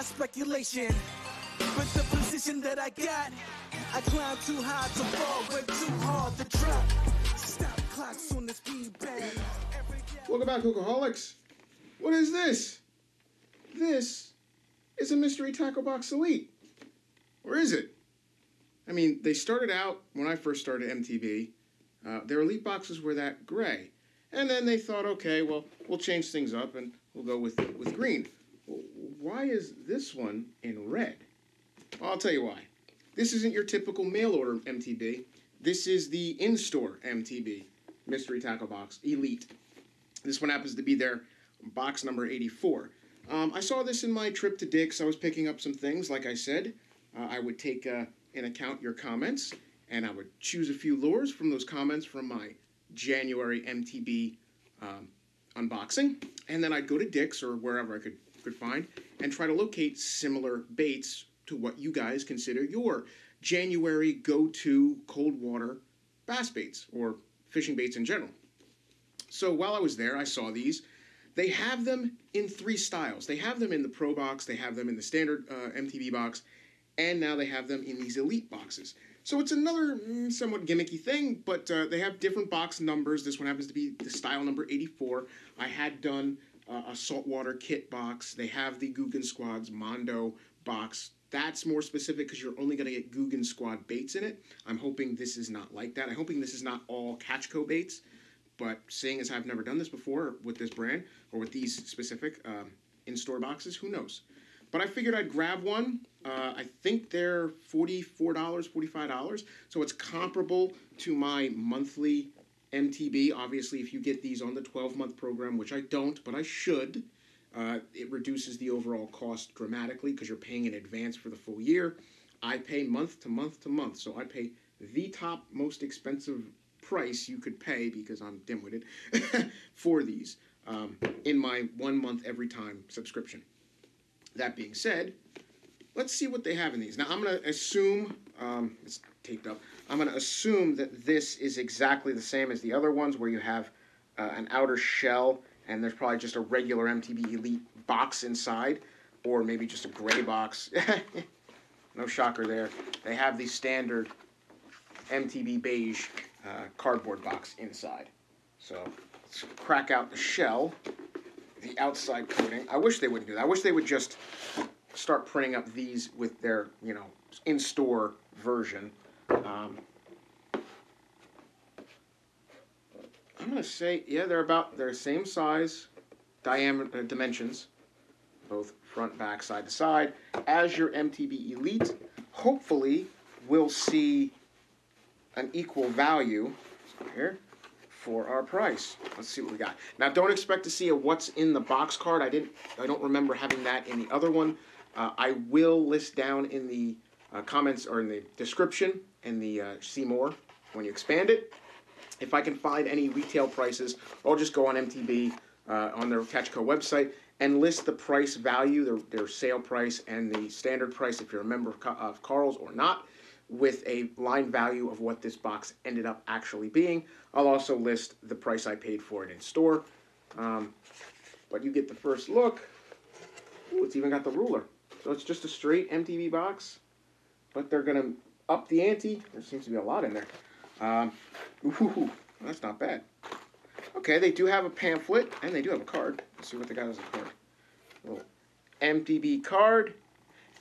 But speculation. But the position that I got, I climb too high to fall, work too hard to drop. Stop clocks on the speed. Welcome back, Hookaholics. What is this? This is a Mystery Tackle Box Elite. Or is it? I mean, they started out, when I first started MTB, uh, their Elite boxes were that gray. And then they thought, okay, well, we'll change things up and we'll go with, with green. Why is this one in red? I'll tell you why. This isn't your typical mail order MTB. This is the in-store MTB, Mystery Tackle Box Elite. This one happens to be their box number 84. Um, I saw this in my trip to Dick's. I was picking up some things, like I said. Uh, I would take uh, in account your comments, and I would choose a few lures from those comments from my January MTB um, unboxing, and then I'd go to Dick's or wherever I could could find and try to locate similar baits to what you guys consider your January go-to cold water bass baits or fishing baits in general. So while I was there, I saw these. They have them in three styles. They have them in the Pro box, they have them in the standard uh, MTB box, and now they have them in these Elite boxes. So it's another mm, somewhat gimmicky thing, but uh, they have different box numbers. This one happens to be the style number 84. I had done uh, a saltwater kit box. They have the Googan Squad's Mondo box. That's more specific because you're only going to get Googan Squad baits in it. I'm hoping this is not like that. I'm hoping this is not all Catchco baits. But seeing as I've never done this before with this brand or with these specific um, in-store boxes, who knows? But I figured I'd grab one. Uh, I think they're forty-four dollars, forty-five dollars. So it's comparable to my monthly MTB. Obviously, if you get these on the twelve-month program, which I don't, but I should, uh, it reduces the overall cost dramatically because you're paying in advance for the full year. I pay month to month to month, so I pay the top most expensive price you could pay because I'm dim-witted for these um, in my one month every time subscription. That being said, let's see what they have in these. Now I'm going to assume um, it's taped up. I'm going to assume that this is exactly the same as the other ones where you have uh, an outer shell and there's probably just a regular MTB Elite box inside, or maybe just a gray box. no shocker there. They have the standard MTB beige uh, cardboard box inside. So let's crack out the shell, the outside coating. I wish they wouldn't do that. I wish they would just start printing up these with their, you know, in-store version. Um, I'm gonna say, yeah, they're about their same size, diameter, uh, dimensions, both front, back, side to side, as your MTB Elite. Hopefully, we'll see an equal value here for our price. Let's see what we got. Now, don't expect to see a what's in the box card. I didn't. I don't remember having that in the other one. Uh, I will list down in the uh, comments are in the description and the uh, see more when you expand it. If I can find any retail prices, I'll just go on MTB uh, on their Catchco website and list the price value, their, their sale price, and the standard price if you're a member of Karl's or not with a line value of what this box ended up actually being. I'll also list the price I paid for it in store. Um, but you get the first look. Ooh, it's even got the ruler. So it's just a straight MTB box, but they're going to up the ante. There seems to be a lot in there. Um, ooh, that's not bad. Okay, they do have a pamphlet, and they do have a card. Let's see what they got as a card. Little MTB card.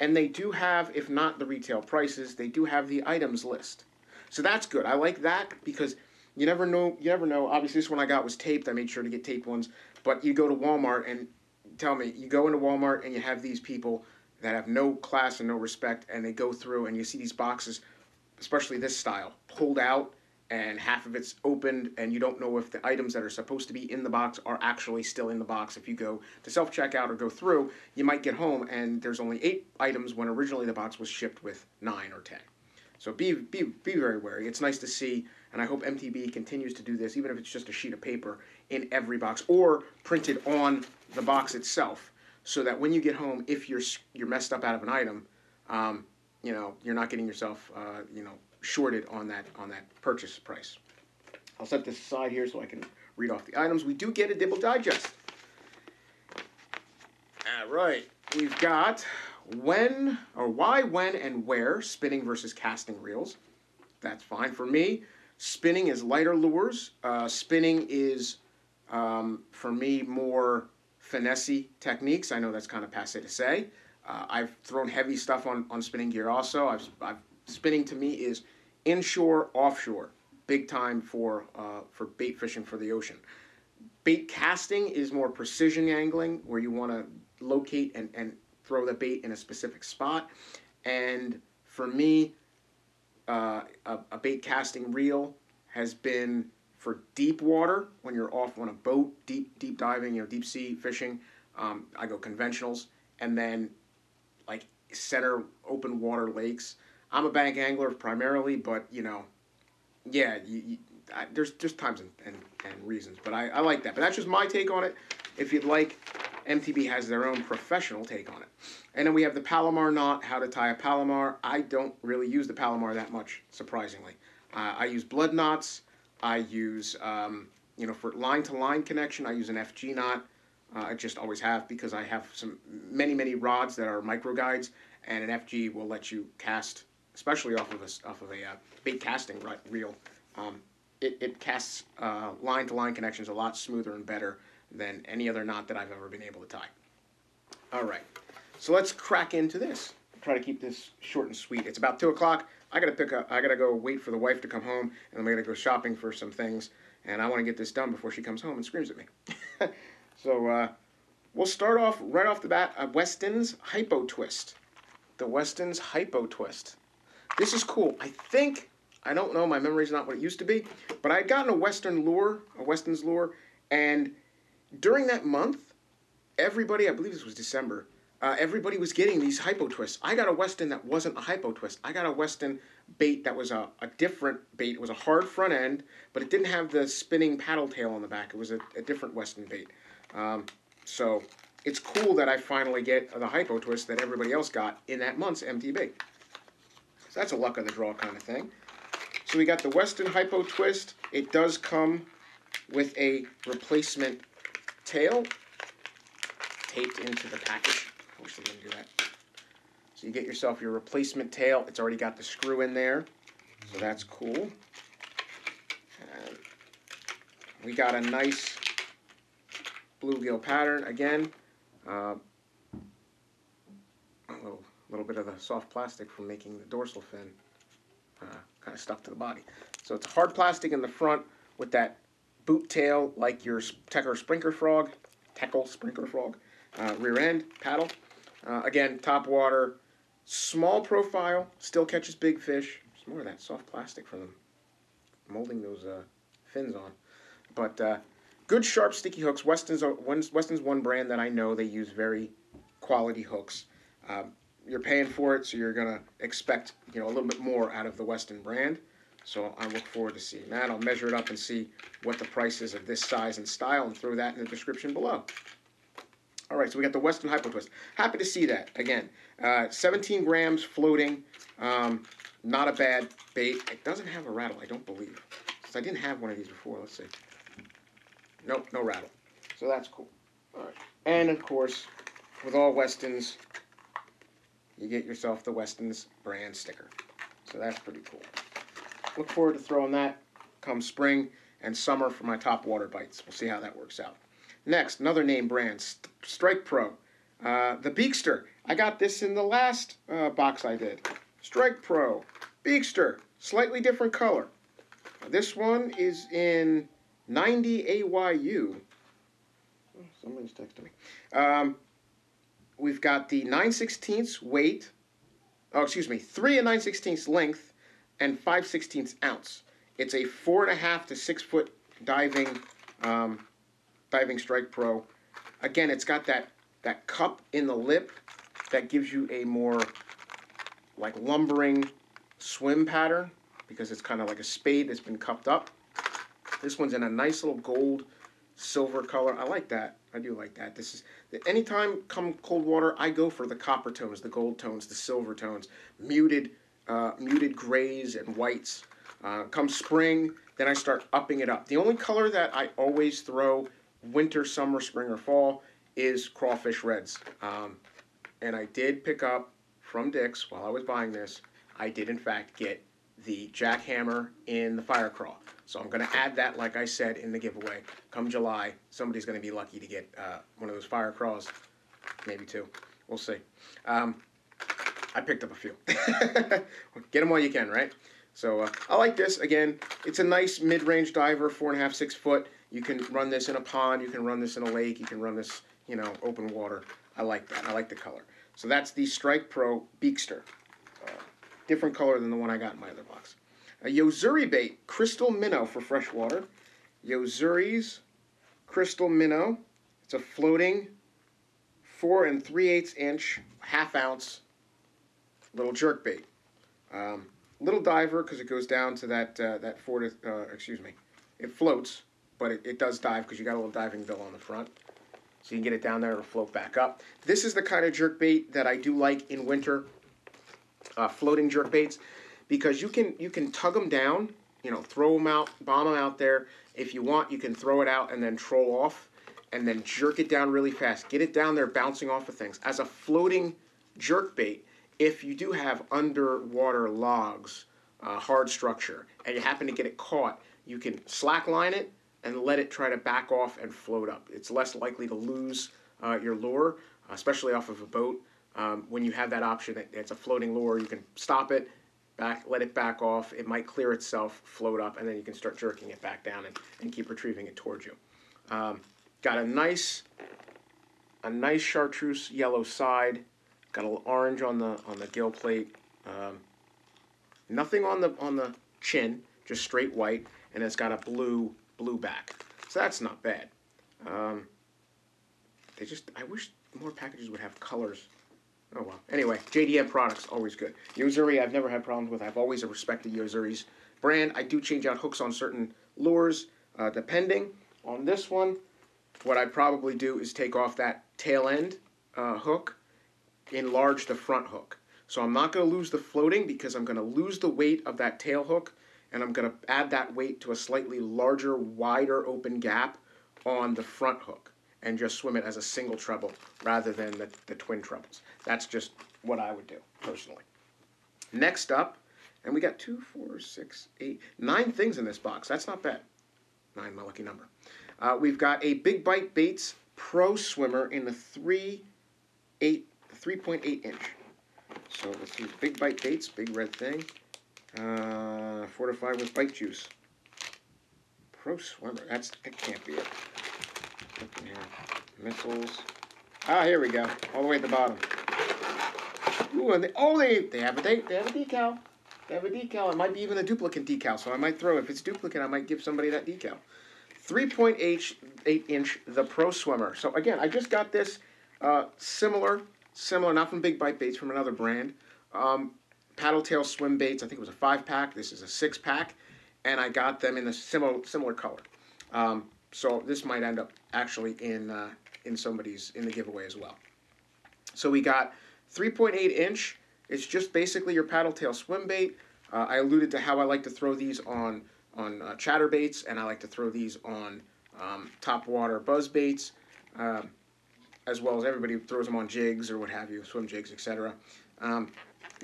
And they do have, if not the retail prices, they do have the items list. So that's good. I like that because you never know. You never know. Obviously, this one I got was taped. I made sure to get taped ones. But you go to Walmart and tell me, you go into Walmart and you have these people that have no class and no respect, and they go through and you see these boxes, especially this style, pulled out and half of it's opened and you don't know if the items that are supposed to be in the box are actually still in the box. If you go to self-checkout or go through you might get home and there's only eight items when originally the box was shipped with nine or ten. So be, be, be very wary. It's nice to see and i hope mtb continues to do this even if it's just a sheet of paper in every box or printed on the box itself so that when you get home if you're you're messed up out of an item um, you know you're not getting yourself uh, you know shorted on that on that purchase price. I'll set this aside here so I can read off the items. We do get a Dibble Digest. All right. we've got when or why, when, and where spinning versus casting reels. That's fine for me. Spinning is lighter lures. Uh, spinning is um, for me more finessey techniques. I know that's kind of passe to say. Uh, I've thrown heavy stuff on, on spinning gear also. I've, I've spinning to me is inshore, offshore, big time for uh, for bait fishing for the ocean. Bait casting is more precision angling, where you want to locate and, and throw the bait in a specific spot. And for me, uh, a, a bait casting reel has been for deep water when you're off on a boat, deep deep diving, you know, deep sea fishing. Um, I go conventionals, and then like center open water lakes. I'm a bank angler primarily, but you know, yeah, you, you, I, there's just times and, and, and reasons, but I, I like that. But that's just my take on it. If you'd like, MTB has their own professional take on it. And then we have the Palomar knot, how to tie a Palomar. I don't really use the Palomar that much, surprisingly. Uh, I use blood knots. I use, um, you know, for line to line connection, I use an FG knot. Uh, I just always have because I have some many many rods that are micro guides, and an FG will let you cast, especially off of a off of a uh, bait casting reel. Um, it, it casts line to line connections a lot smoother and better than any other knot that I've ever been able to tie. All right, so let's crack into this. Try to keep this short and sweet. It's about two o'clock. I gotta pick up. I gotta go wait for the wife to come home, and I'm gonna go shopping for some things. And I want to get this done before she comes home and screams at me. so uh, we'll start off right off the bat. Uh, Weston's Hypo Twist. The Weston's Hypo Twist. This is cool. I think I don't know. My memory's not what it used to be, but I had gotten a Western lure, a Weston's lure, and during that month, everybody, I believe this was December, uh, everybody was getting these hypo twists. I got a Weston that wasn't a hypo twist. I got a Weston bait that was a, a different bait. It was a hard front end, but it didn't have the spinning paddle tail on the back. It was a, a different Weston bait. Um, so it's cool that I finally get the hypo twist that everybody else got in that month's MTB. So that's a luck of the draw kind of thing. So we got the Weston hypo twist. It does come with a replacement tail taped into the package. They didn't do that. So you get yourself your replacement tail. It's already got the screw in there, so that's cool. And we got a nice bluegill pattern again. Uh, a little, little bit of the soft plastic from making the dorsal fin uh, kind of stuck to the body. So it's hard plastic in the front with that boot tail like your Tecker Sprinkler Frog, Teckel Sprinkler Frog, uh, rear end, paddle. Uh, again, top water, small profile, still catches big fish. There's more of that soft plastic from them molding those uh, fins on. But uh, good sharp sticky hooks. Weston's, Weston's one brand that I know they use very quality hooks. Um, you're paying for it, so you're gonna expect you know a little bit more out of the Weston brand. So I look forward to seeing that. I'll measure it up and see what the price is of this size and style and throw that in the description below. All right, so we got the Weston Hypo Twist. Happy to see that. Again, uh, 17 grams floating. Um, not a bad bait. It doesn't have a rattle, I don't believe. Since I didn't have one of these before. Let's see. Nope, no rattle. So that's cool. All right. And of course, with all Westons, you get yourself the Weston's brand sticker. So that's pretty cool. Look forward to throwing that come spring and summer for my top water bites. We'll see how that works out. Next, another name brand, Strike Pro. Uh, the Breakster. I got this in the last uh, box I did. Strike Pro. Breakster. Slightly different color. This one is in 90 AYU. Oh, somebody's texting me. Um, we've got the 9 16ths weight. Oh, excuse me. 3 and 9 16ths length and 5 16 ounce. It's a four and a half to six foot diving um, diving strike pro. Again, it's got that that cup in the lip that gives you a more like lumbering swim pattern because it's kind of like a spade that's been cupped up. This one's in a nice little gold silver color. I like that. I do like that. This is anytime come cold water, I go for the copper tones, the gold tones, the silver tones, muted uh, muted grays and whites. Uh, come spring, then I start upping it up. The only color that I always throw winter, summer, spring, or fall is crawfish reds. Um, and I did pick up from Dick's while I was buying this, I did in fact get the jackhammer in the fire crawl. So I'm going to add that, like I said, in the giveaway. Come July, somebody's going to be lucky to get uh, one of those fire crawls, maybe two. We'll see. Um, I picked up a few. get them while you can, right? So uh, I like this. Again, it's a nice mid-range diver, four and a half, six foot. You can run this in a pond. You can run this in a lake. You can run this, you know, open water. I like that. I like the color. So that's the Strike Pro Breakster. Uh, different color than the one I got in my other box. A Yo-Zuri bait, Crystal Minnow for freshwater. Yo-Zuri's Crystal Minnow. It's a floating four and three eighths inch, half ounce little jerk bait. Um, little diver because it goes down to that uh, that four to uh, excuse me, it floats, but it, it does dive because you got a little diving bill on the front. So you can get it down there, it'll float back up. This is the kind of jerk bait that I do like in winter, uh, floating jerk baits because you can you can tug them down, you know, throw them out, bomb them out there. If you want, you can throw it out and then troll off, and then jerk it down really fast. Get it down there, bouncing off of things. As a floating jerk bait, if you do have underwater logs, uh, hard structure, and you happen to get it caught, you can slack line it and let it try to back off and float up. It's less likely to lose uh, your lure, especially off of a boat. Um, when you have that option, it's a floating lure, you can stop it, back, let it back off. It might clear itself, float up, and then you can start jerking it back down and, and keep retrieving it towards you. Um, got a nice, a nice chartreuse yellow side. Got a little orange on the on the gill plate. Um, nothing on the on the chin, just straight white, and it's got a blue blue back. So that's not bad. Um, they just I wish more packages would have colors Oh well. Anyway, JDM products always good. Yo-Zuri I've never had problems with. I've always respected Yo-Zuri's brand. I do change out hooks on certain lures uh, depending on this one. What I'd probably do is take off that tail end uh, hook, enlarge the front hook. So I'm not going to lose the floating because I'm going to lose the weight of that tail hook and I'm going to add that weight to a slightly larger, wider open gap on the front hook and just swim it as a single treble rather than the, the twin trebles. That's just what I would do personally. Next up, and we got two, four, six, eight, nine things in this box. That's not bad. Nine, my lucky number. Uh, we've got a Big Bite Baits Pro Swimmer in the 3, 8, inch. So let's see, Big Bite Baits, big red thing. Uh, fortified with bite juice. Pro Swimmer, that's, that can't be it. Missiles. Ah, here we go. All the way at the bottom. Ooh, and they, oh, they, they have a they, they have a decal. They have a decal. It might be even a duplicate decal, so I might throw. If it's duplicate, I might give somebody that decal. 3.8 inch the Pro Swimmer. So again, I just got this uh, similar, similar, not from Big Bite Baits, from another brand. Um, paddle tail swim baits. I think it was a five pack. This is a six pack, and I got them in a similar similar color. Um, so this might end up actually in uh, in somebody's in the giveaway as well. So we got 3.8 inch. It's just basically your paddle tail swim bait. Uh, I alluded to how I like to throw these on on uh, chatter baits, and I like to throw these on um, top water buzz baits, um, as well as everybody throws them on jigs or what have you, swim jigs, etc. Um,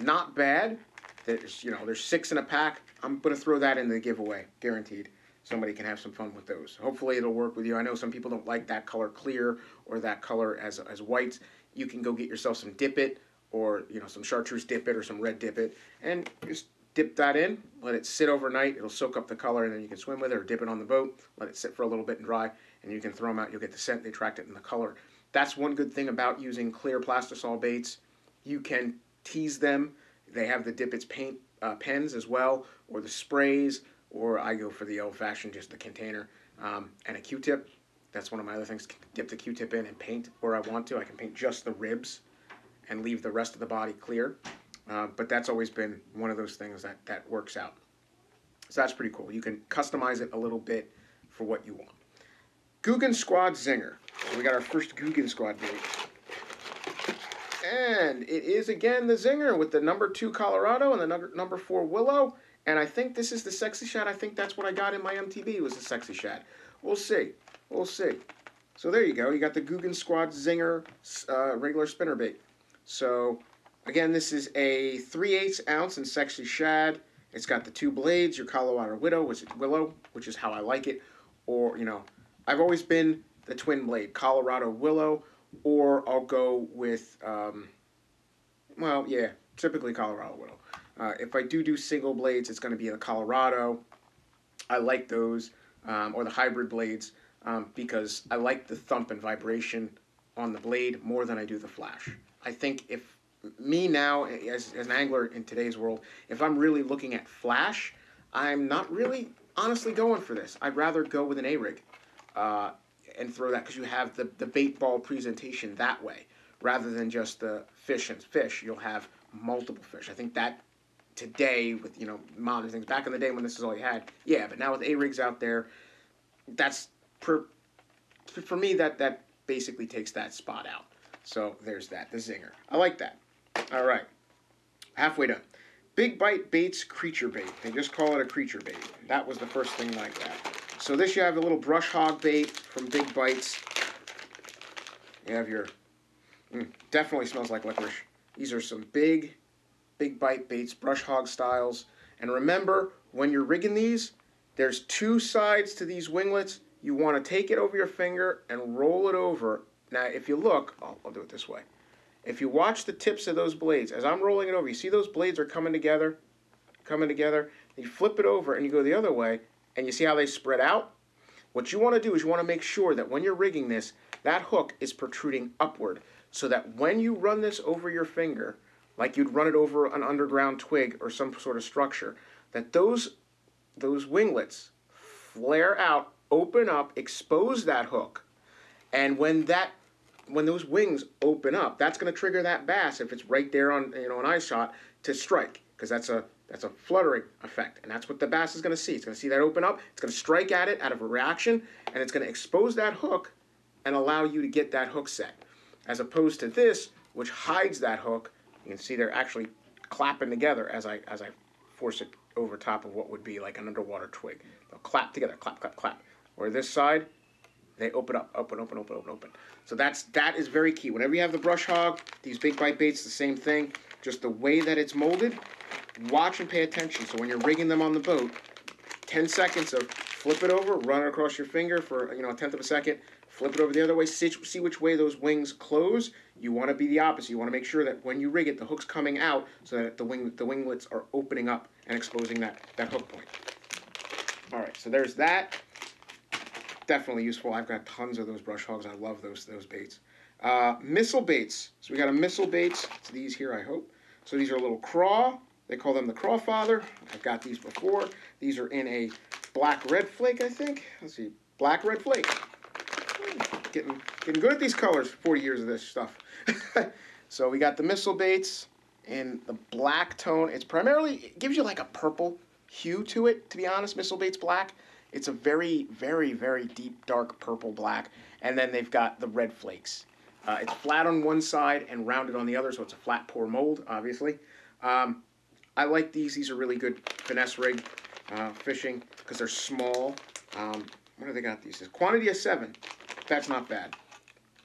not bad. There's you know there's six in a pack. I'm gonna throw that in the giveaway, guaranteed somebody can have some fun with those. Hopefully it'll work with you. I know some people don't like that color clear or that color as, as white. You can go get yourself some Dip It or you know some chartreuse Dip It or some red Dip It and just dip that in, let it sit overnight. It'll soak up the color and then you can swim with it or dip it on the boat, let it sit for a little bit and dry and you can throw them out. You'll get the scent, they attract it in the color. That's one good thing about using clear plastisol baits. You can tease them. They have the Dip It's paint uh, pens as well or the sprays or I go for the old fashioned, just the container um, and a Q-tip. That's one of my other things. Dip the Q-tip in and paint where I want to. I can paint just the ribs and leave the rest of the body clear. Uh, but that's always been one of those things that, that works out. So that's pretty cool. You can customize it a little bit for what you want. Googan Squad Zinger. So we got our first Googan Squad bait. And it is again the Zinger with the number two Colorado and the number, number four Willow. And I think this is the sexy shad. I think that's what I got in my MTB was the sexy shad. We'll see. We'll see. So there you go. You got the Googan Squad Zinger uh, regular spinner bait. So, again, this is a 3 8 ounce and sexy shad. It's got the two blades, your Colorado Widow, which is Willow, which is how I like it. Or, you know, I've always been the twin blade, Colorado Willow, or I'll go with, um, well, yeah, typically Colorado Widow. Uh, if I do do single blades, it's going to be the Colorado. I like those, um, or the hybrid blades, um, because I like the thump and vibration on the blade more than I do the flash. I think if me now, as, as an angler in today's world, if I'm really looking at flash, I'm not really honestly going for this. I'd rather go with an A-rig uh, and throw that because you have the, the bait ball presentation that way rather than just the fish and fish. You'll have multiple fish. I think that today with you know modern things. Back in the day when this is all you had, yeah. But now with A rigs out there, that's per for me that that basically takes that spot out. So there's that, the zinger. I like that. All right, halfway done. Big Bite Baits Creature Bait. They just call it a creature bait. That was the first thing like that. So this you have a little brush hog bait from Big Bites. You have your, mm, definitely smells like licorice. These are some big big bite baits, brush hog styles. And remember, when you're rigging these, there's two sides to these winglets. You want to take it over your finger and roll it over. Now, if you look, oh, I'll do it this way. If you watch the tips of those blades, as I'm rolling it over, you see those blades are coming together, coming together. You flip it over and you go the other way, and you see how they spread out? What you want to do is you want to make sure that when you're rigging this, that hook is protruding upward so that when you run this over your finger, like you'd run it over an underground twig or some sort of structure, that those those winglets flare out, open up, expose that hook, and when that when those wings open up, that's going to trigger that bass if it's right there on you know an eye shot to strike because that's a that's a fluttering effect, and that's what the bass is going to see. It's going to see that open up. It's going to strike at it out of a reaction, and it's going to expose that hook and allow you to get that hook set, as opposed to this, which hides that hook you can see they're actually clapping together as I as I force it over top of what would be like an underwater twig. They'll clap together, clap, clap, clap. Or this side, they open up, open, open, open, open, open. So that's that is very key. Whenever you have the brush hog, these big bite baits, the same thing. Just the way that it's molded, watch and pay attention. So when you're rigging them on the boat, 10 seconds of flip it over, run it across your finger for you know a tenth of a second, Flip it over the other way, see which way those wings close. You want to be the opposite. You want to make sure that when you rig it, the hook's coming out so that the wing the winglets are opening up and exposing that, that hook point. All right, so there's that. Definitely useful. I've got tons of those brush hogs. I love those those baits. Uh, missile baits. So we got a missile baits. It's these here, I hope. So these are a little craw. They call them the craw father. I've got these before. These are in a black red flake, I think. Let's see, black red flake getting getting good at these colors. Forty years of this stuff. so we got the missile baits in the black tone. It's primarily it gives you like a purple hue to it. To be honest, missile baits black. It's a very very very deep dark purple black, and then they've got the red flakes. Uh, it's flat on one side and rounded on the other, so it's a flat pour mold, obviously. Um, I like these. These are really good finesse rig uh, fishing because they're small. Um, what do they got these? Quantity of seven. That's not bad.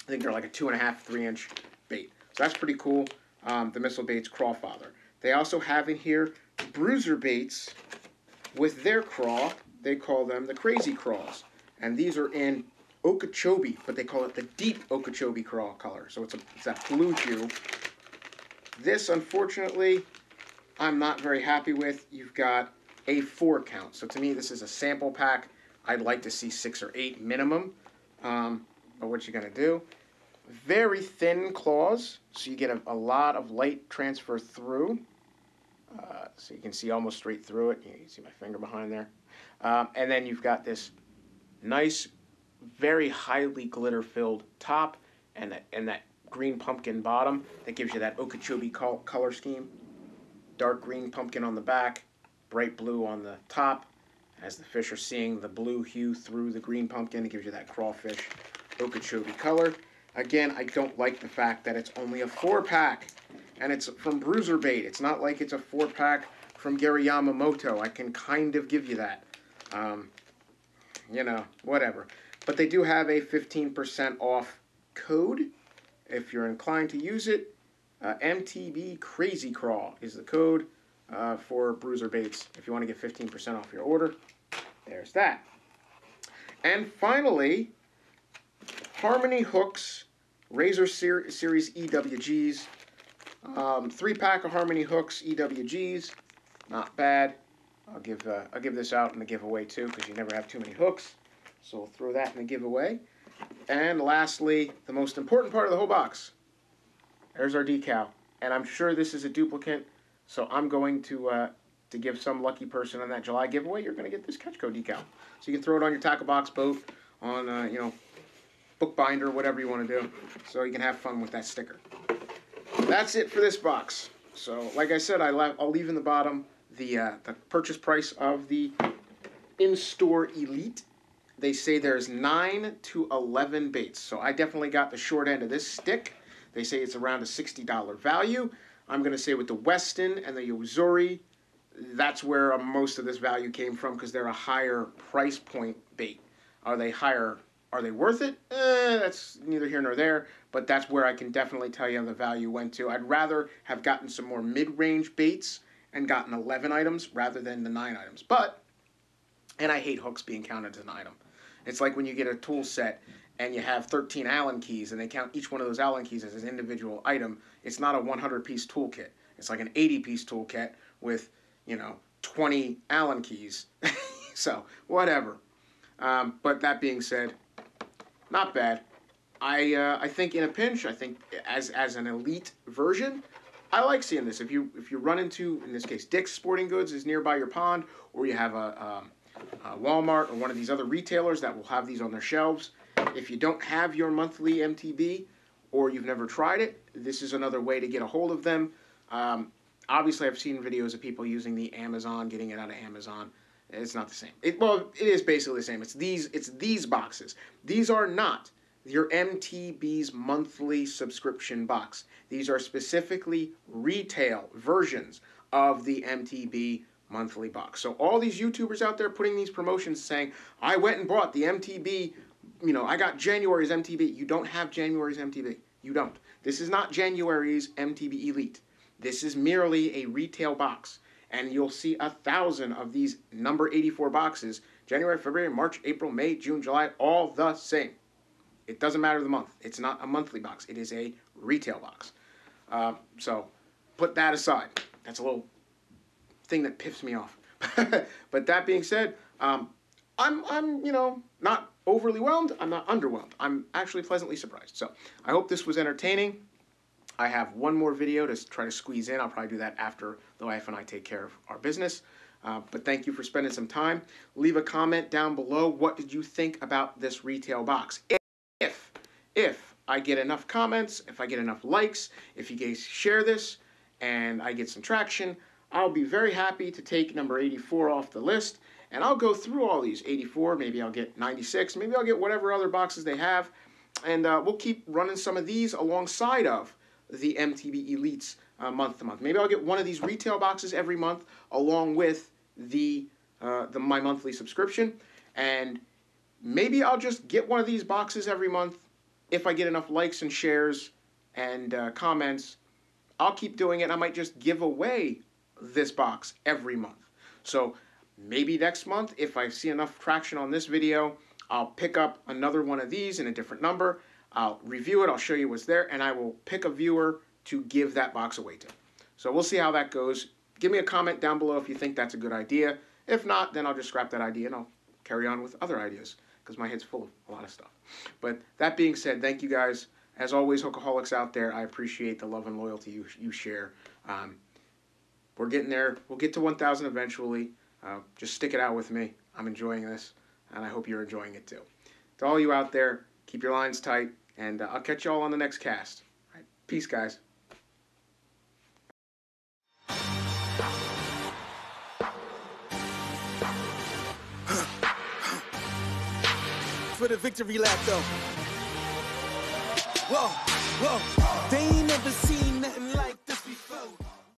I think they're like a two and a half, three inch bait. So that's pretty cool. Um, the Missile Baits Crawfather. They also have in here bruiser baits with their craw. They call them the Crazy Craws. And these are in Okeechobee, but they call it the deep Okeechobee craw color. So it's, a, it's that blue hue. This, unfortunately, I'm not very happy with. You've got a four count. So to me, this is a sample pack. I'd like to see six or eight minimum. Um, but what you're going to do, very thin claws, so you get a, a lot of light transfer through. Uh, so you can see almost straight through it. You can see my finger behind there. Um, and then you've got this nice, very highly glitter-filled top and that, and that green pumpkin bottom that gives you that Okeechobee color scheme. Dark green pumpkin on the back, bright blue on the top, as the fish are seeing the blue hue through the green pumpkin, it gives you that crawfish Okeechobee color. Again, I don't like the fact that it's only a four pack and it's from Bruiser Bait. It's not like it's a four pack from Gary Yamamoto. I can kind of give you that. Um, you know, whatever. But they do have a 15% off code if you're inclined to use it. Uh, MTB Crazy Crawl is the code uh, for Bruiser Baits if you want to get 15% off your order. There's that. And finally, Harmony Hooks Razor Ser Series EWGs. Um, three pack of Harmony Hooks EWGs. Not bad. I'll give uh, I'll give this out in the giveaway too because you never have too many hooks. So we'll throw that in the giveaway. And lastly, the most important part of the whole box. There's our decal. And I'm sure this is a duplicate, so I'm going to uh, to give some lucky person on that July giveaway, you're going to get this Catch Co decal. So you can throw it on your tackle box boat, on, uh, you know, bookbinder, whatever you want to do. So you can have fun with that sticker. That's it for this box. So, like I said, I will leave in the bottom the, uh, the purchase price of the in-store Elite. They say there's 9 to 11 baits. So I definitely got the short end of this stick. They say it's around a $60 value. I'm going to say with the Weston and the Yo-Zuri, that's where most of this value came from because they're a higher price point bait. Are they higher? Are they worth it? Eh, that's neither here nor there, but that's where I can definitely tell you the value went to. I'd rather have gotten some more mid-range baits and gotten 11 items rather than the 9 items. But, and I hate hooks being counted as an item. It's like when you get a tool set and you have 13 Allen keys and they count each one of those Allen keys as an individual item. It's not a 100 piece toolkit. It's like an 80 piece toolkit with you know, 20 Allen keys. so, whatever. Um, but that being said, not bad. I uh, I think in a pinch, I think as as an elite version, I like seeing this. If you if you run into in this case Dick's Sporting Goods is nearby your pond, or you have a, um, a Walmart or one of these other retailers that will have these on their shelves. If you don't have your monthly MTB or you've never tried it, this is another way to get a hold of them. Um, obviously I've seen videos of people using the Amazon, getting it out of Amazon. It's not the same. It, well, it is basically the same. It's these. It's these boxes. These are not your MTB's monthly subscription box. These are specifically retail versions of the MTB monthly box. So all these YouTubers out there putting these promotions saying, "I went and bought the MTB, you know, I got January's MTB. You don't have January's MTB. You don't. This is not January's MTB Elite. This is merely a retail box. And you'll see a thousand of these number 84 boxes January, February, March, April, May, June, July, all the same. It doesn't matter the month. It's not a monthly box, it is a retail box. Uh, so put that aside. That's a little thing that piffs me off. but that being said, um, I'm, I'm, you know, not overly whelmed. I'm not underwhelmed. I'm actually pleasantly surprised. So I hope this was entertaining. I have one more video to try to squeeze in. I'll probably do that after the wife and I take care of our business. Uh, but thank you for spending some time. Leave a comment down below. What did you think about this retail box? If, if I get enough comments, if I get enough likes, if you guys share this and I get some traction, I'll be very happy to take number 84 off the list. And I'll go through all these 84. Maybe I'll get 96. Maybe I'll get whatever other boxes they have. And uh, we'll keep running some of these alongside of the MTB Elites uh, month to month. Maybe I'll get one of these retail boxes every month along with the, uh, the my monthly subscription. And maybe I'll just get one of these boxes every month if I get enough likes and shares and uh, comments. I'll keep doing it. I might just give away this box every month. So maybe next month, if I see enough traction on this video, I'll pick up another one of these in a different number I'll review it, I'll show you what's there, and I will pick a viewer to give that box away to. So we'll see how that goes. Give me a comment down below if you think that's a good idea. If not, then I'll just scrap that idea and I'll carry on with other ideas because my head's full of a lot of stuff. But that being said, thank you guys. As always, Hookaholics out there, I appreciate the love and loyalty you, you share. Um, we're getting there. We'll get to 1,000 eventually. Uh, just stick it out with me. I'm enjoying this, and I hope you're enjoying it too. To all you out there, keep your lines tight. And uh, I'll catch you all on the next cast. peace, guys. For the victory lap, though. Whoa, whoa. They ain't never seen